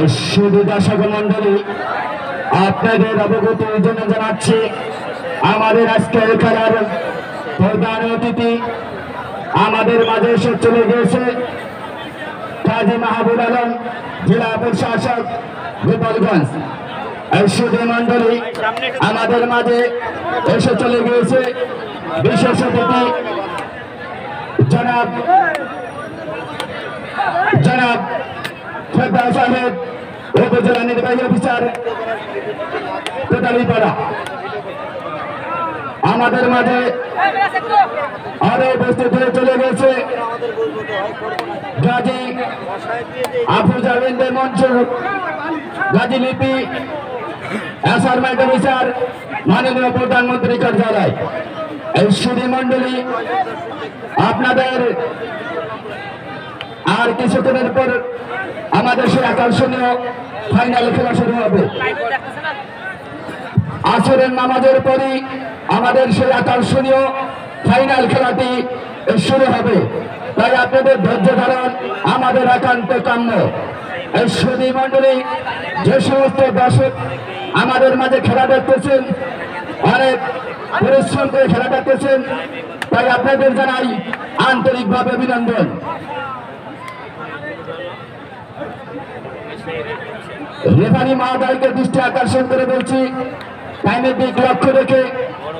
এই শুধু দর্শক মন্ডলী আপনাদের অবগতির জন্য জানাচ্ছি, আমাদের আজকের খেলার প্রধান অতিথি আমাদের মাঝে এসে চলে গিয়েছে। কাজী মাহবুব আলম, জেলা প্রশাসক, গোপালগঞ্জ। সুধী মন্ডলী আমাদের মাঝে এসে চলে গিয়েছে। বিশেষ অতিথি, জনাব সাহেব, উপজেলা নির্বাহী অফিসার আমাদের মাঝে আরও উপস্থিত হয়ে চলে গেছে গাজী আফরুজা বিন্দে মঞ্চুর, গাজী লিপি অ্যাসারমেন্ট অফিসার, মাননীয় প্রধানমন্ত্রী কার্যালয়। এই সুধী মন্ডলী আপনাদের আর কিছুক্ষণের পর আমাদের সেই আকর্ষণীয় ফাইনাল খেলা শুরু হবে। আসরের নামাজের পরই আমাদের সেই আকর্ষণীয় ফাইনাল খেলাটি শুরু হবে। তাই আপনাদের ধৈর্য ধারণ আমাদের একান্ত কাম্য। এই সুদী মন্ডলী যে সমস্ত দর্শক আমাদের মাঝে খেলা দেখতেছেন, অনেক পরিশ্রম করে খেলা দেখতেছেন, তাই আপনাদের জানাই আন্তরিকভাবে অভিনন্দন। রেফারি মহোদয়কে দৃষ্টি আকর্ষণ করে বলছি, টাইমের দিক লক্ষ্য রেখে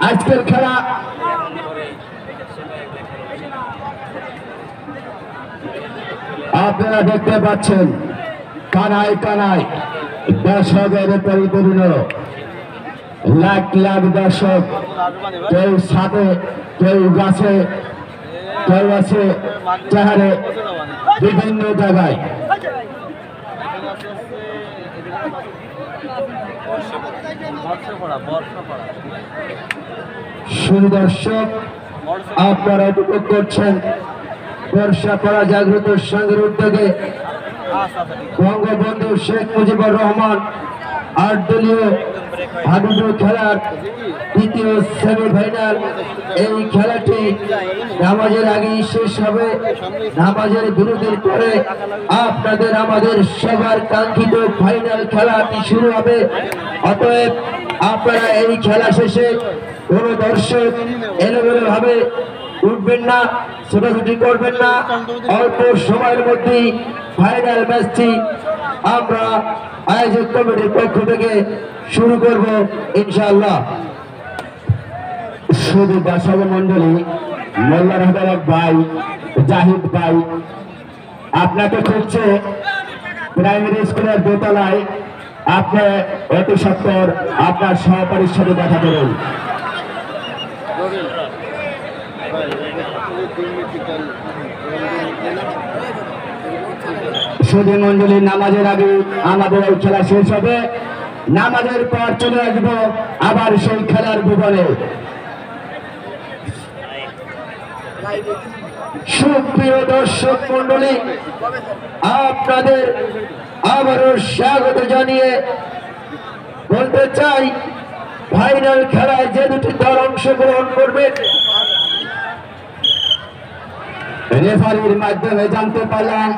আজকের খেলা। আপনারা দেখতে পাচ্ছেন, কানায় কানায় দর্শকের পরিপূর্ণ। লাখ লাখ দর্শক, কেউ ছাদে কেউ গাছে, কেউ আছে চাহারে, বিভিন্ন জায়গায়। সুদর্শক আপনারা উপভোগ করছেন করা জাগ্রত সংঘের উদ্যোগে বঙ্গবন্ধু শেখ মুজিবুর রহমান আট দলীয় হাডুডু খেলার দ্বিতীয় সেমিফাইনাল এই খেলাটি নামাজের আগেই শেষ হবে। নামাজের বিরতির পরে আপনাদের, আমাদের সবার কাঙ্ক্ষিত ফাইনাল খেলাটি শুরু হবে। অতএব আপনারা এই খেলা শেষে কোন দর্শক এলোমেলো ভাবে উঠবেন না, ছোটাছুটি করবেন না। অল্প সময়ের মধ্যেই ফাইনাল ম্যাচটি আমরা আয়োজক কমিটির পক্ষ থেকে শুরু করব, ইনশাআল্লাহ। শুধু দর্শক মন্ডলী মোল্লার হদারক ভাই, জাহিদ ভাই, আপনাকে খুঁজছে প্রাইমারি স্কুলের দোতলায়। আপনি অতি সত্তর আপনার সহপারীর সাথে দেখা করুন। সুধী মন্ডলী নামাজের আগে আমাদের এই খেলা শেষ হবে। নামাজের পর চলে আসব আবার সেই খেলার ভুবনে সুপ্রিয় দর্শক মন্ডলী আপনাদের আবারও স্বাগত জানিয়ে বলতে চাই ফাইনাল খেলায় যে দুটি দল অংশগ্রহণ করবে রেফারির মাধ্যমে জানতে পারলাম